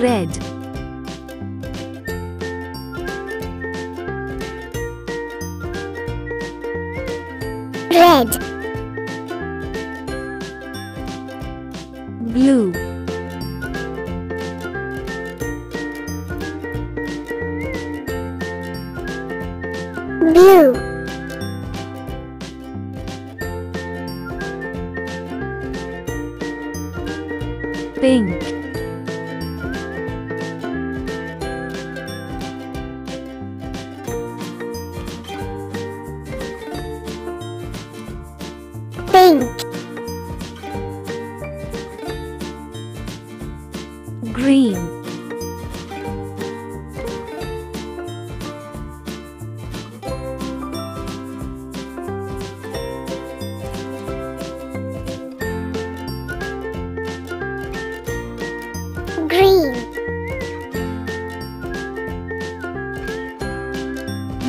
red. Red. Blue. Blue. Pink pink green. Green.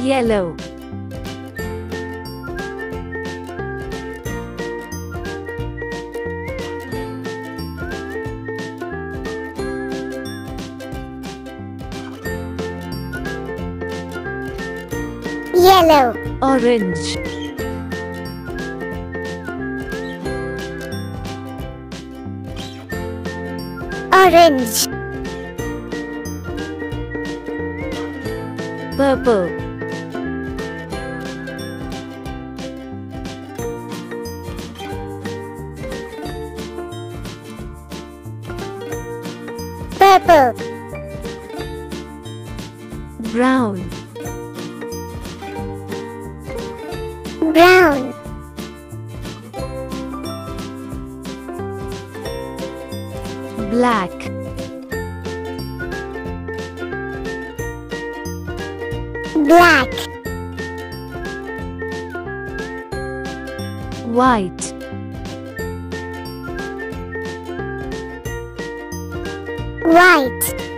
Yellow yellow. Orange. Orange. Purple. Purple. Brown brown. Black. Black. White. White